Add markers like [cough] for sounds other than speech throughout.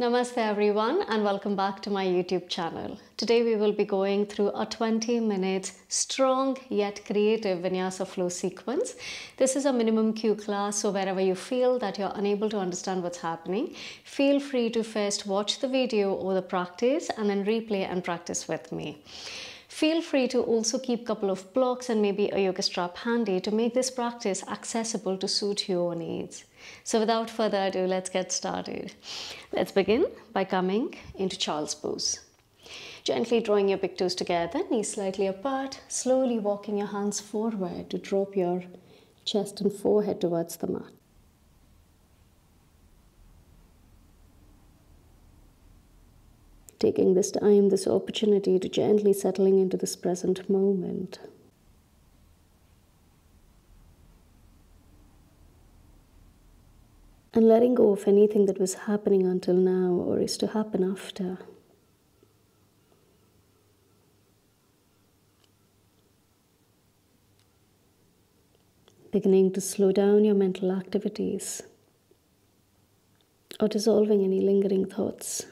Namaste everyone and welcome back to my YouTube channel. Today we will be going through a 20 minute strong yet creative Vinyasa flow sequence. This is a minimum cue class so wherever you feel that you're unable to understand what's happening, feel free to first watch the video or the practice and then replay and practice with me. Feel free to also keep a couple of blocks and maybe a yoga strap handy to make this practice accessible to suit your needs. So without further ado, let's get started. Let's begin by coming into child's pose. Gently drawing your big toes together, knees slightly apart, slowly walking your hands forward to drop your chest and forehead towards the mat. Taking this time, this opportunity to gently settling into this present moment. And letting go of anything that was happening until now or is to happen after. Beginning to slow down your mental activities or dissolving any lingering thoughts.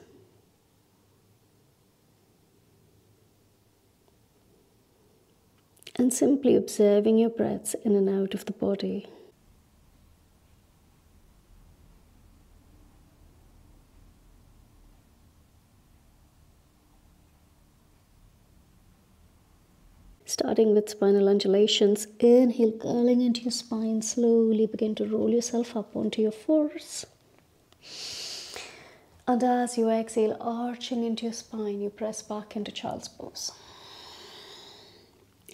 And simply observing your breaths in and out of the body. Starting with spinal undulations, inhale, curling into your spine. Slowly begin to roll yourself up onto your fours. And as you exhale, arching into your spine, you press back into child's pose.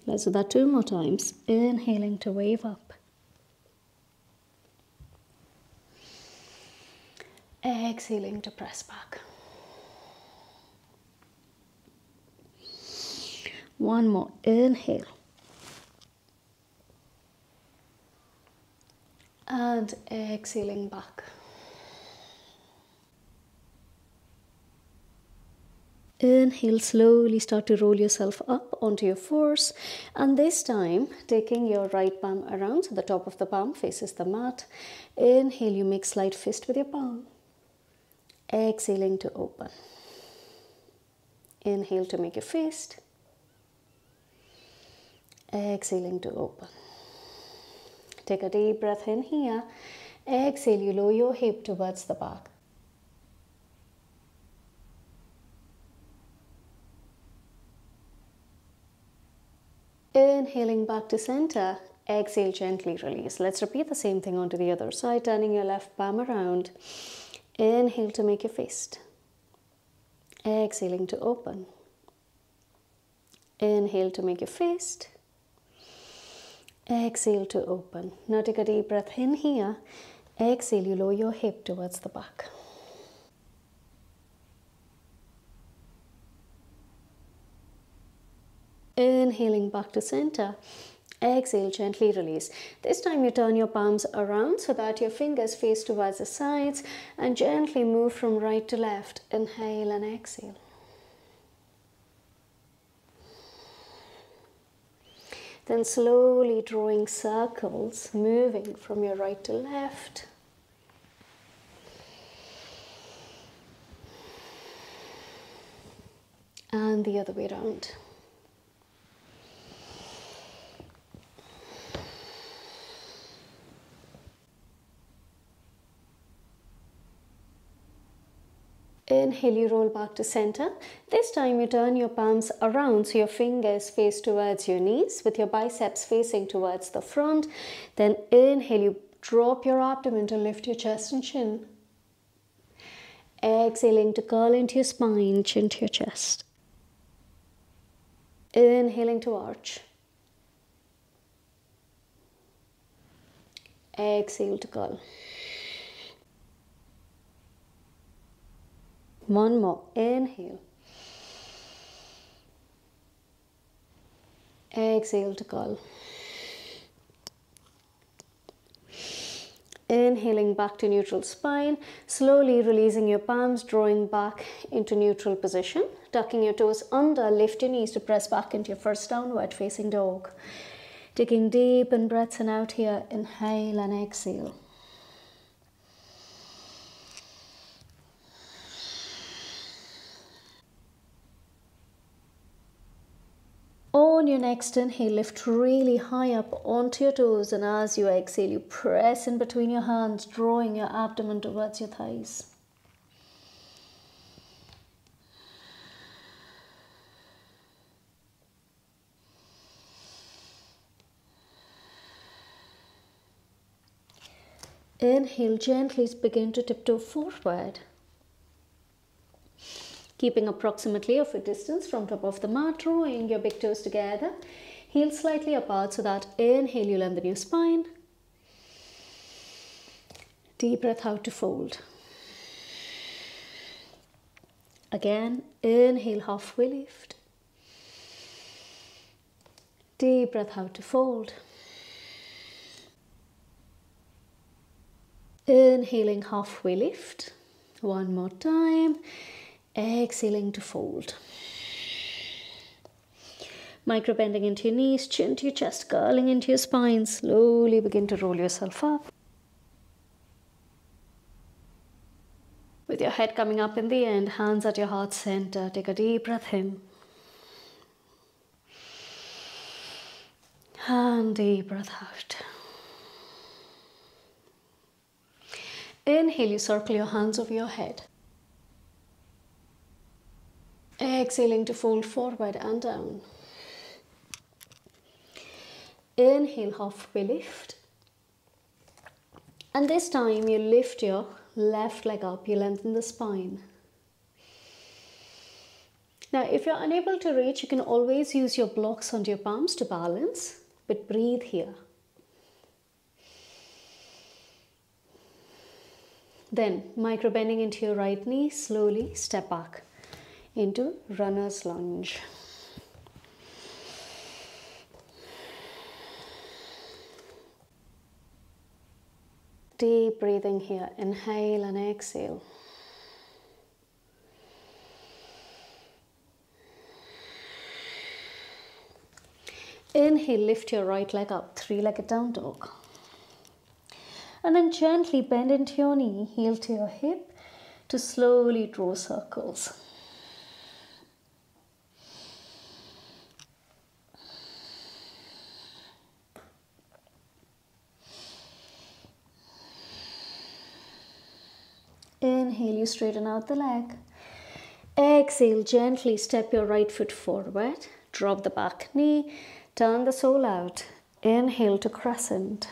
Let's do that two more times. Inhaling to wave up. Exhaling to press back. One more. Inhale. And exhaling back. Inhale, slowly start to roll yourself up onto your fours. And this time, taking your right palm around, so the top of the palm faces the mat. Inhale, you make slight fist with your palm. Exhaling to open. Inhale to make a fist. Exhaling to open. Take a deep breath in here. Exhale, you lower your hip towards the back. Inhaling back to center. Exhale, gently release. Let's repeat the same thing onto the other side, turning your left palm around. Inhale to make your fist. Exhaling to open. Inhale to make your fist. Exhale to open. Now take a deep breath in here. Exhale, you lower your hip towards the back. Inhaling back to center. Exhale, gently release. This time you turn your palms around so that your fingers face towards the sides and gently move from right to left. Inhale and exhale. Then slowly drawing circles, moving from your right to left. And the other way around. Inhale, you roll back to center. This time you turn your palms around so your fingers face towards your knees with your biceps facing towards the front. Then inhale, you drop your abdomen to lift your chest and chin. Exhaling to curl into your spine, chin to your chest. Inhaling to arch. Exhale to curl. One more. Inhale. Exhale to curl. Inhaling back to neutral spine, slowly releasing your palms, drawing back into neutral position. Tucking your toes under, lift your knees to press back into your first downward facing dog. Taking deep in breaths and out here, inhale and exhale. Your next inhale, lift really high up onto your toes, and as you exhale, you press in between your hands, drawing your abdomen towards your thighs. Inhale, gently begin to tiptoe forward. Keeping approximately of a distance from top of the mat, drawing your big toes together. Heels slightly apart so that inhale, you lengthen your spine. Deep breath out to fold. Again, inhale, halfway lift. Deep breath out to fold. Inhaling halfway lift. One more time. Exhaling to fold. Micro bending into your knees, chin to your chest, curling into your spine. Slowly begin to roll yourself up. With your head coming up in the end, hands at your heart center. Take a deep breath in. And deep breath out. Inhale, you circle your hands over your head. Exhaling to fold forward and down. Inhale, halfway lift. And this time you lift your left leg up, you lengthen the spine. Now, if you're unable to reach, you can always use your blocks onto your palms to balance, but breathe here. Then micro bending into your right knee, slowly step back into runner's lunge. Deep breathing here, inhale and exhale. Inhale, lift your right leg up, three-legged down dog. And then gently bend into your knee, heel to your hip to slowly draw circles. Inhale, you straighten out the leg. Exhale, gently step your right foot forward. Drop the back knee, turn the sole out. Inhale to crescent.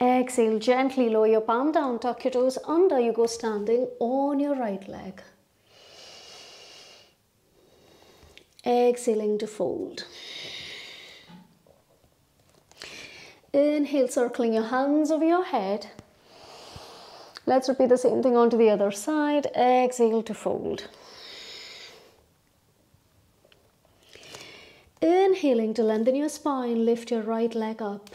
Exhale, gently lower your palm down, tuck your toes under, you go standing on your right leg. Exhaling to fold. Inhale, circling your hands over your head. Let's repeat the same thing onto the other side. Exhale to fold. Inhaling to lengthen your spine, lift your right leg up.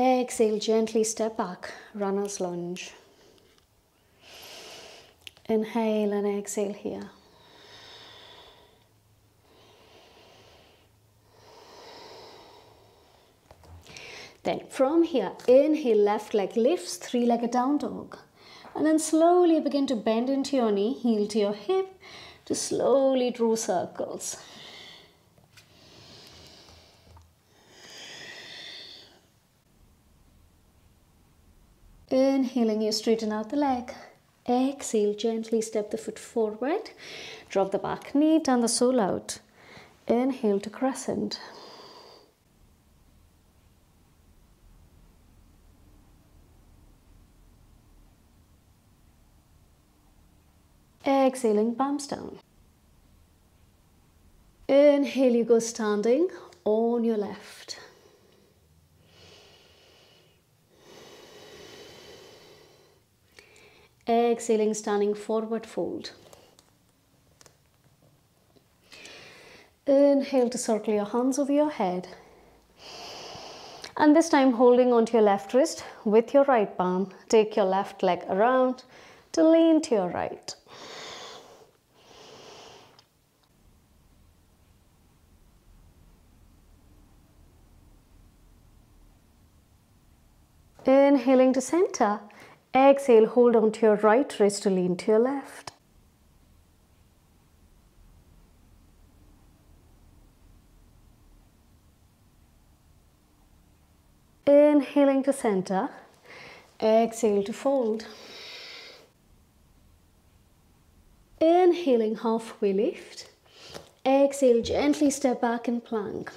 Exhale, gently step back, runner's lunge. Inhale and exhale here. Then from here, inhale, left leg lifts, three-legged down dog. And then slowly begin to bend into your knee, heel to your hip, to slowly draw circles. Inhaling, you straighten out the leg. Exhale, gently step the foot forward. Drop the back knee, turn the sole out. Inhale to crescent. Exhaling, palms down. Inhale, you go standing on your left. exhaling standing forward fold. Inhale to circle your hands over your head. And this time holding onto your left wrist with your right palm. Take your left leg around to lean to your right. Inhaling to center. Exhale, hold on to your right wrist to lean to your left. Inhaling to center. Exhale to fold. Inhaling halfway lift. Exhale, gently step back and plank.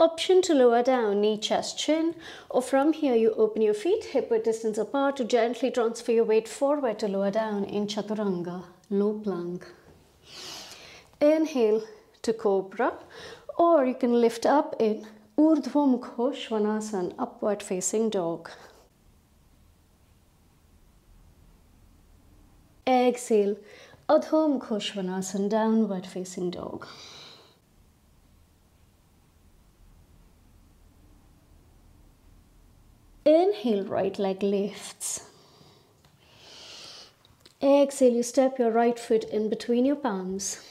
Option to lower down, knee, chest, chin. Or from here, you open your feet hip width distance apart to gently transfer your weight forward to lower down in Chaturanga, low plank. Inhale to Cobra. Or you can lift up in Urdhva Mukha Svanasana, upward facing dog. Exhale, Adho Mukha Svanasana, downward facing dog. Inhale, right leg lifts. Exhale, you step your right foot in between your palms.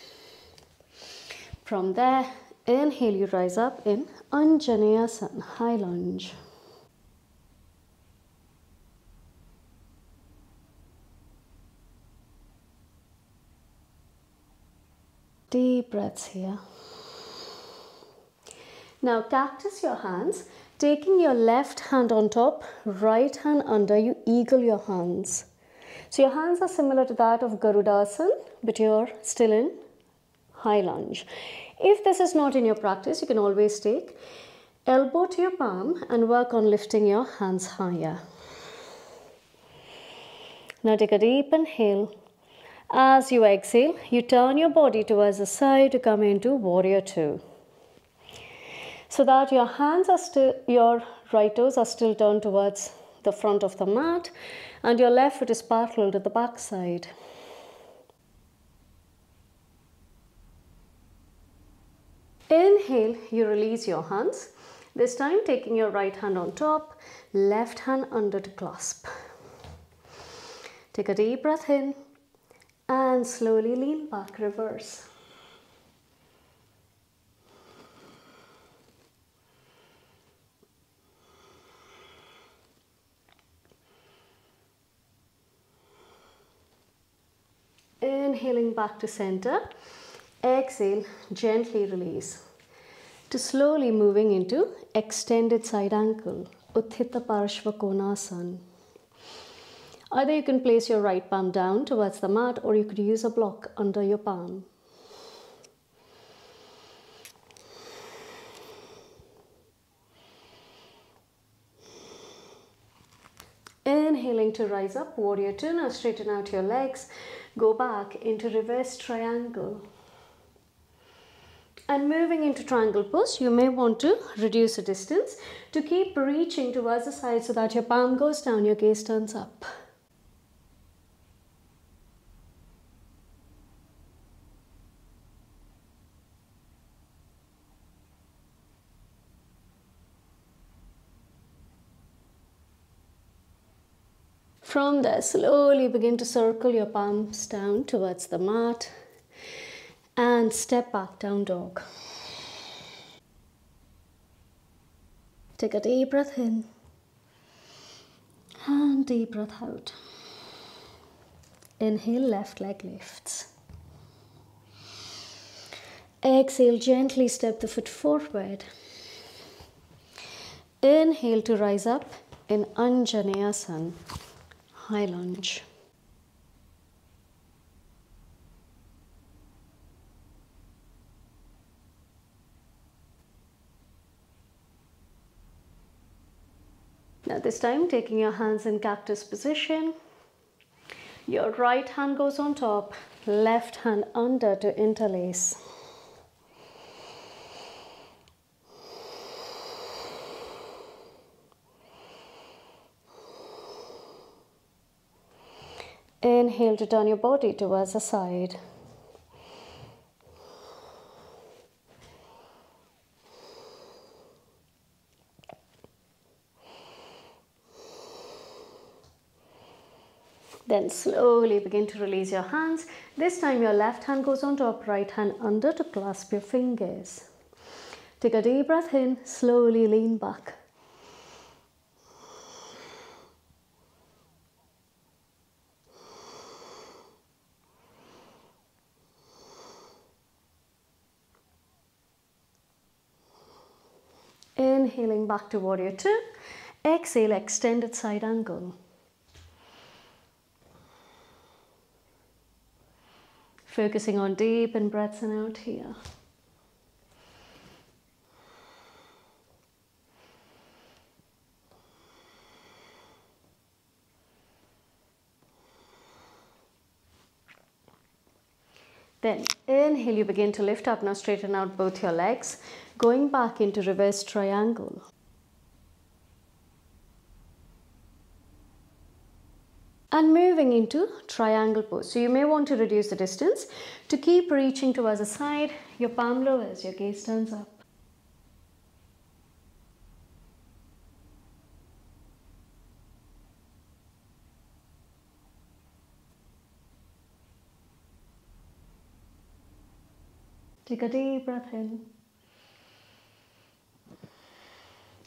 From there, inhale, you rise up in Anjaneyasana, high lunge. Deep breaths here. Now cactus your hands, taking your left hand on top, right hand under, you eagle your hands. So your hands are similar to that of Garudasana, but you're still in high lunge. If this is not in your practice, you can always take elbow to your palm and work on lifting your hands higher. Now take a deep inhale. As you exhale, you turn your body towards the side to come into warrior two. So that your hands are still, your right toes are still turned towards the front of the mat and your left foot is parallel to the back side. Inhale, you release your hands. This time taking your right hand on top, left hand under to clasp. Take a deep breath in and slowly lean back, reverse. Inhaling back to center. Exhale, gently release. To slowly moving into extended side angle, Utthita Parshva Konasana. Either you can place your right palm down towards the mat or you could use a block under your palm. Inhaling to rise up, warrior two. Now straighten out your legs. Go back into reverse triangle. And moving into triangle pose, you may want to reduce the distance to keep reaching towards the side so that your palm goes down, your gaze turns up. From there, slowly begin to circle your palms down towards the mat and step back down dog. Take a deep breath in and deep breath out. Inhale, left leg lifts. Exhale, gently step the foot forward. Inhale to rise up in Anjaneyasana, high lunge. Now this time taking your hands in cactus position. Your right hand goes on top, left hand under to interlace. Inhale to turn your body towards the side. Then slowly begin to release your hands. This time your left hand goes on top, right hand under to clasp your fingers. Take a deep breath in, slowly lean back. Inhaling back to warrior two. Exhale, extended side angle. Focusing on deep in breaths and out here. Then inhale, you begin to lift up. Now straighten out both your legs, going back into reverse triangle. And moving into triangle pose. So you may want to reduce the distance. To keep reaching towards the side, your palm lowers, your gaze turns up. Take a deep breath in.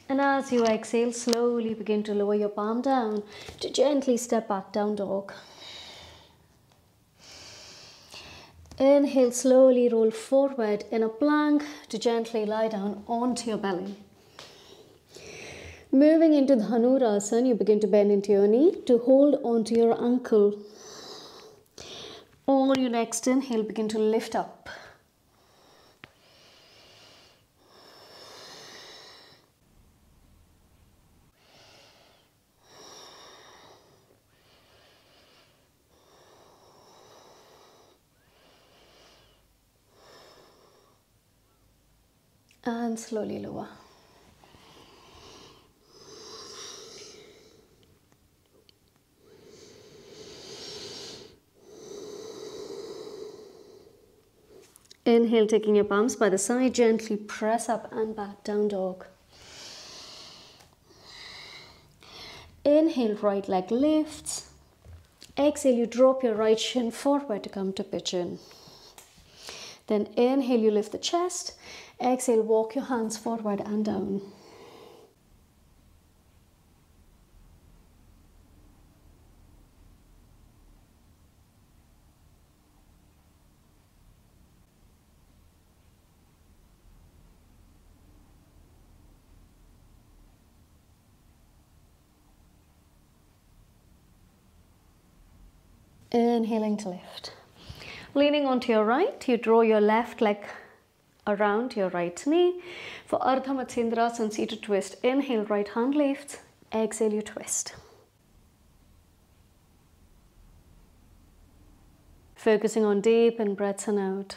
And as you exhale, slowly begin to lower your palm down to gently step back down dog. Inhale, slowly roll forward in a plank to gently lie down onto your belly. Moving into the Dhanurasana, you begin to bend into your knee to hold onto your ankle. On your next inhale, begin to lift up. And slowly lower. Inhale, taking your palms by the side, gently press up and back, down dog. Inhale, right leg lifts. Exhale, you drop your right shin forward to come to pigeon. Then inhale, you lift the chest. Exhale, walk your hands forward and down. Inhaling to lift. Leaning onto your right, you draw your left leg around your right knee. For Ardha Matsyendrasana, seated twist, inhale, right hand lifts, exhale, you twist. Focusing on deep in breaths and out.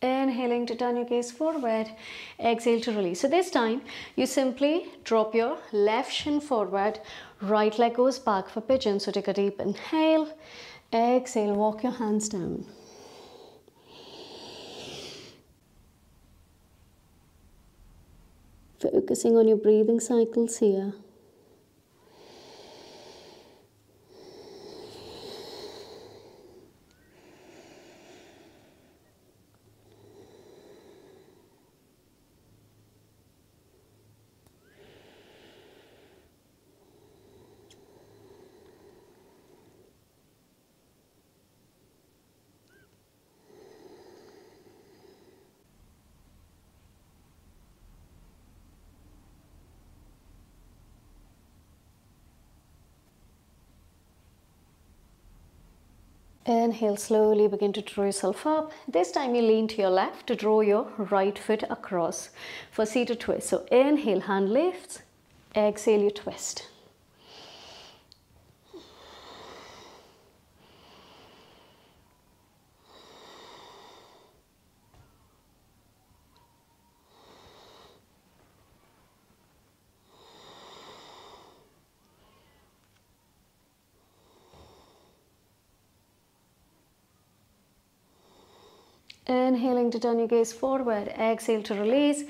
Inhaling to turn your gaze forward, exhale to release. So this time you simply drop your left shin forward, right leg goes back for pigeon. So take a deep inhale, exhale, walk your hands down. Focusing on your breathing cycles here. Inhale, slowly begin to draw yourself up. This time you lean to your left to draw your right foot across for seated twist. So inhale, hand lifts. Exhale, you twist. Inhaling to turn your gaze forward. Exhale to release.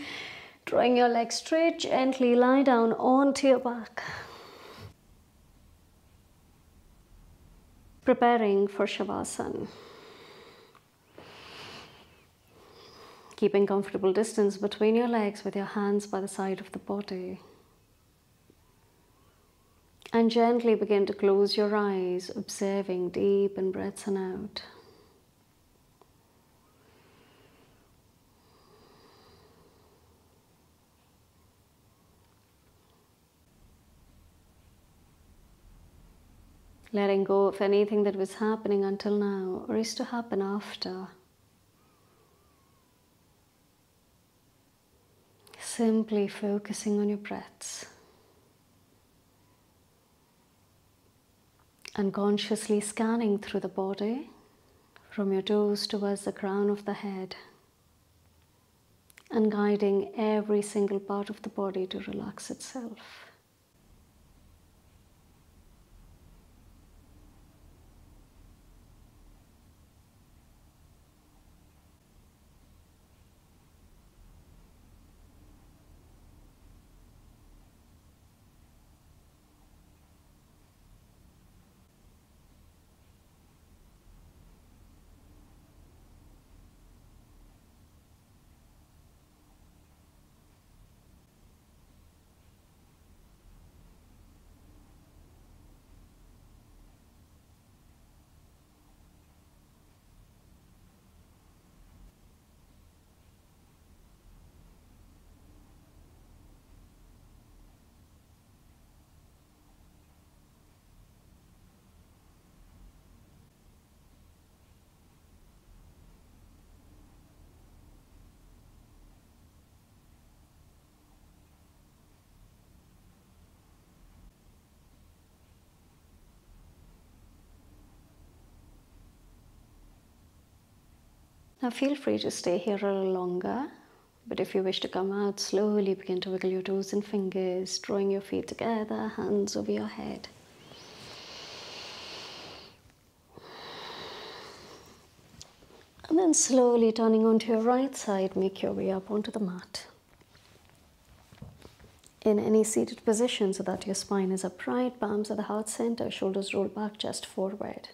Drawing your legs straight, gently lie down onto your back. Preparing for Shavasana. Keeping comfortable distance between your legs with your hands by the side of the body. And gently begin to close your eyes, observing deep in breaths and out. Letting go of anything that was happening until now or is to happen after. Simply focusing on your breaths and consciously scanning through the body from your toes towards the crown of the head and guiding every single part of the body to relax itself. Now feel free to stay here a little longer, but if you wish to come out, slowly begin to wiggle your toes and fingers, drawing your feet together, hands over your head. And then slowly turning onto your right side, make your way up onto the mat. In any seated position so that your spine is upright, palms at the heart center, shoulders roll back, chest forward.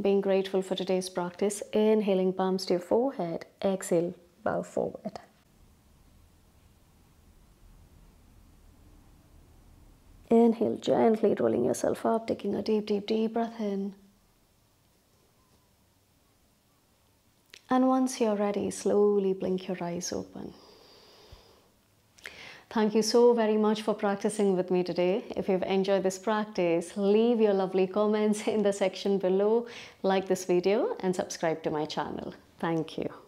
Being grateful for today's practice, inhaling palms to your forehead, exhale, bow forward. Inhale, gently rolling yourself up, taking a deep, deep, deep breath in. And once you're ready, slowly blink your eyes open. Thank you so very much for practicing with me today. If you've enjoyed this practice, leave your lovely comments [laughs] in the section below, like this video and subscribe to my channel. Thank you.